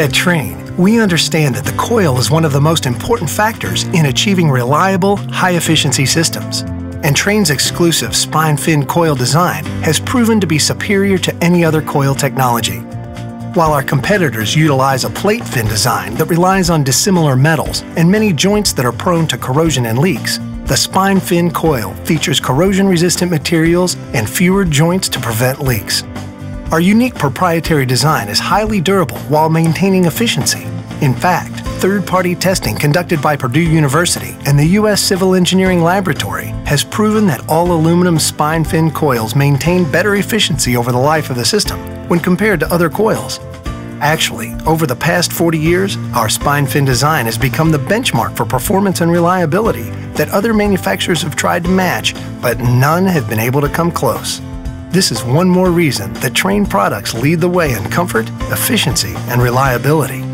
At Trane, we understand that the coil is one of the most important factors in achieving reliable, high efficiency systems. And Trane's exclusive spine fin coil design has proven to be superior to any other coil technology. While our competitors utilize a plate fin design that relies on dissimilar metals and many joints that are prone to corrosion and leaks, the spine fin coil features corrosion resistant materials and fewer joints to prevent leaks. Our unique proprietary design is highly durable while maintaining efficiency. In fact, third party testing conducted by Purdue University and the U.S. Civil Engineering Laboratory has proven that all aluminum spine fin coils maintain better efficiency over the life of the system when compared to other coils. Actually, over the past 40 years, our spine fin design has become the benchmark for performance and reliability that other manufacturers have tried to match, but none have been able to come close. This is one more reason that Trane products lead the way in comfort, efficiency, and reliability.